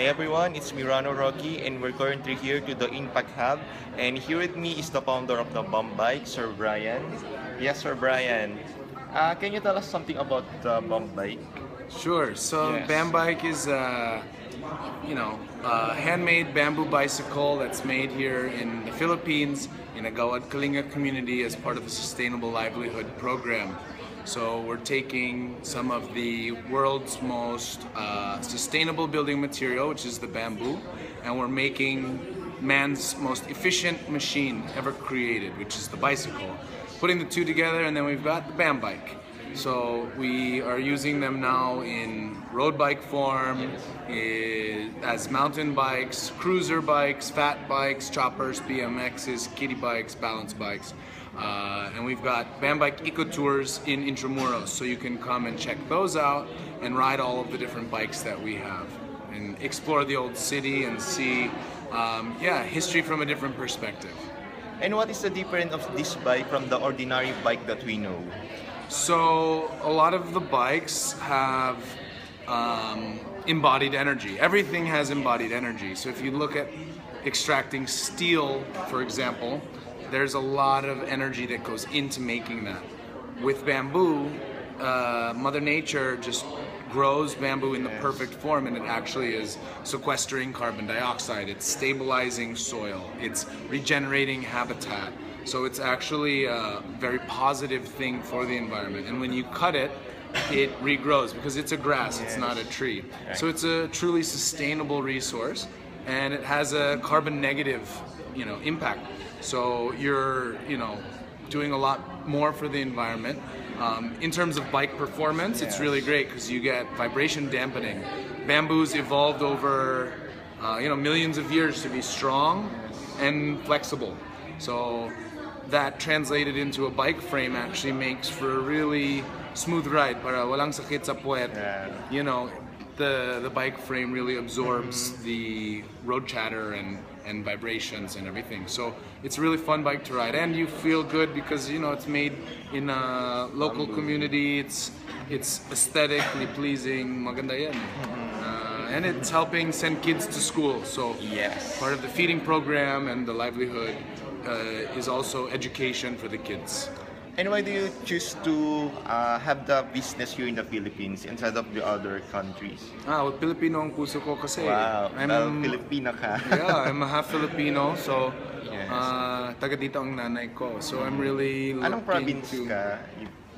Hi everyone, it's Mirano Rocky and we're currently here to the Impact Hub and here with me is the founder of the Bambike, Sir Bryan. Yes, Sir Bryan. Uh, can you tell us something about the Bambike? Sure. So Yes. Bambike is, uh, you know, a handmade bamboo bicycle that's made here in the Philippines in a Gawad Kalinga community as part of a Sustainable Livelihood Program. So we're taking some of the world's most uh, sustainable building material, which is the bamboo, and we're making man's most efficient machine ever created, which is the bicycle. Putting the two together, and then we've got the Bambike. So we are using them now in road bike form, as mountain bikes, cruiser bikes, fat bikes, choppers, BMXs, kiddie bikes, balance bikes. Uh, and we've got Bambike Eco Tours in Intramuros, so you can come and check those out and ride all of the different bikes that we have and explore the old city and see, um, yeah, history from a different perspective. And what is the difference of this bike from the ordinary bike that we know? So a lot of the bikes have um, embodied energy. Everything has embodied energy. So if you look at extracting steel, for example, there's a lot of energy that goes into making that. With bamboo, uh, Mother Nature just grows bamboo in the perfect form and it actually is sequestering carbon dioxide, it's stabilizing soil, it's regenerating habitat. So it's actually a very positive thing for the environment. And when you cut it, it regrows because it's a grass, it's not a tree. So it's a truly sustainable resource and it has a carbon negative, you know, impact. So you're, you know, doing a lot more for the environment. Um, in terms of bike performance, it's really great because you get vibration dampening. Bamboo's evolved over, uh, you know, millions of years to be strong and flexible. So that translated into a bike frame actually makes for a really smooth ride. Para walang sakit sa puwet. You know, the the bike frame really absorbs the road chatter and and vibrations and everything. So it's a really fun bike to ride, and you feel good because you know it's made in a local community. It's it's aesthetically pleasing. Maganda yan. Eh. Mm-hmm. And it's helping send kids to school. So Yes. part of the feeding program and the livelihood uh, is also education for the kids. And why do you choose to uh, have the business here in the Philippines instead of the other countries? Ah, well, Filipino ang puso ko kasi. Wow, I'm, well, Filipino ka. yeah, I'm a half Filipino, so Yes. uh, taga dito ang nanay ko. So I'm really Anong province to... ka?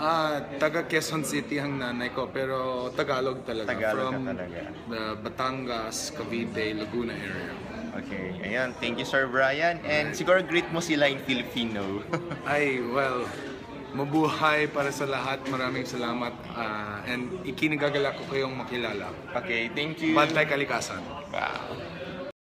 Ah, taga Quezon City ang nanay ko, pero Tagalog talaga. Tagalog ka from talaga. the Batangas, Cavite, Laguna area. Okay, ayan. Thank you, Sir Brian. And siguro greet mo sila in Filipino. Ay, well, mabuhay para sa lahat. Maraming salamat. ah, and ikinagagala ko kayong makilala. okay, thank you. Bantay kalikasan. Wow.